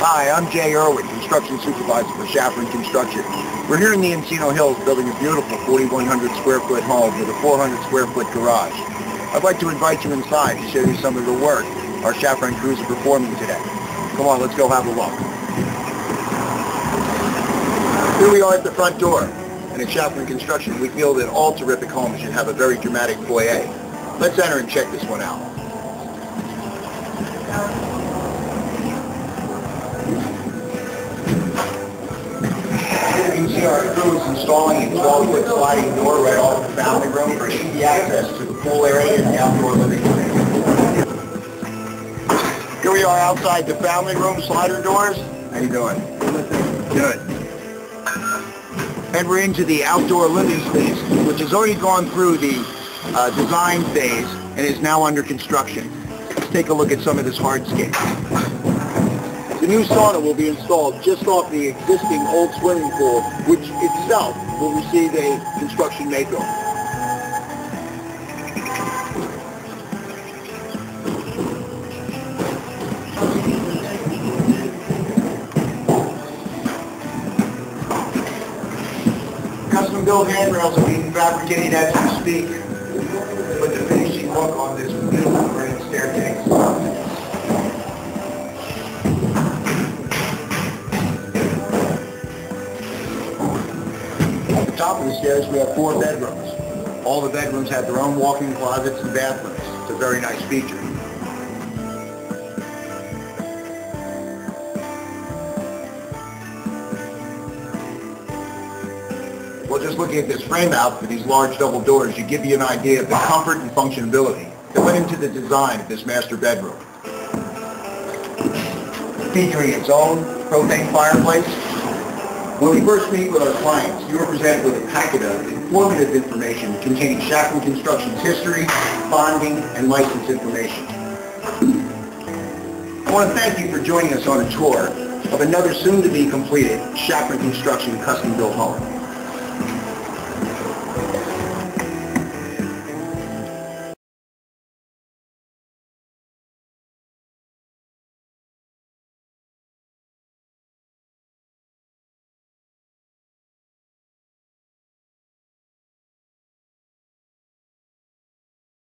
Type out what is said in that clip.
Hi, I'm Jay Irwin, construction supervisor for Shafran Construction. We're here in the Encino Hills building a beautiful 4,100 square foot home with a 400 square foot garage. I'd like to invite you inside to show you some of the work our Shafran crews are performing today. Come on, let's go have a look. Here we are at the front door. And at Shafran Construction, we feel that all terrific homes should have a very dramatic foyer. Let's enter and check this one out. You can see our crew is installing a 12-foot sliding door right off the family room for easy access to the pool area and the outdoor living area. Here we are outside the family room slider doors. How you doing? Good. And we're into the outdoor living space, which has already gone through the uh, design phase and is now under construction. Take a look at some of this hardscape. The new sauna will be installed just off the existing old swimming pool, which itself will receive a construction makeover. Custom-built handrails are being fabricated as we speak with the finishing look on this top of the stairs, we have four bedrooms. All the bedrooms have their own walk-in closets and bathrooms. It's a very nice feature. Well, just looking at this frame out for these large double doors, you give you an idea of the comfort and functionality that went into the design of this master bedroom. Featuring its own propane fireplace, when we first meet with our clients, you are presented with a packet of informative information containing Shafran Construction's history, bonding, and license information. I want to thank you for joining us on a tour of another soon-to-be completed Shafran Construction custom-built home.